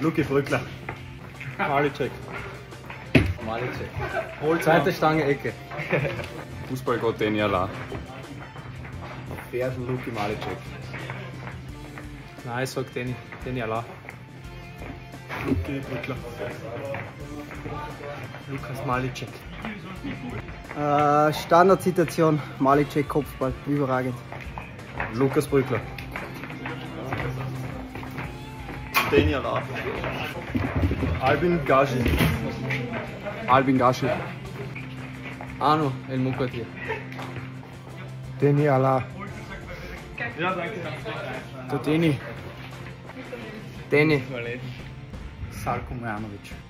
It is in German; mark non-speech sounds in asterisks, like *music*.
Luki Brückler. Malicek. Malicek. Zweite Stange, Ecke. *laughs* Fußballgott Deni Allah. Fersen Luki Malicek. Nein, ich sag Deni. Deni Allah. Luki Brückler. Lukas Malicek. Äh, Standardsituation, Malicek Kopfball, überragend. Lukas Brückler. 10 year. Albin Gashi. Albin Gashi. Arno El Mukherjee. Danny Allah. Ja, danke. Der Danny. Danny. Sarko Mojanovic.